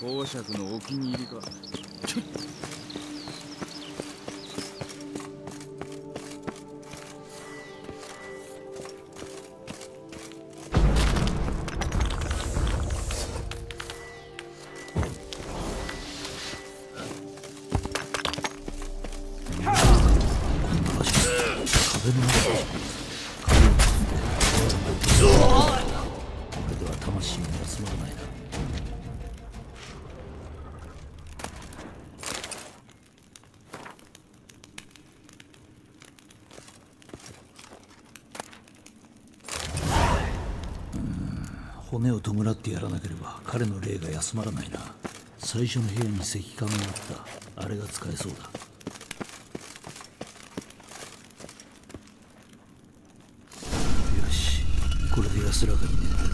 公爵のお気に入りか。では魂も休まらないな骨を弔ってやらなければ彼の霊が休まらないな。最初の部屋に石棺があった。あれが使えそうだ。よし。これで安らかに寝る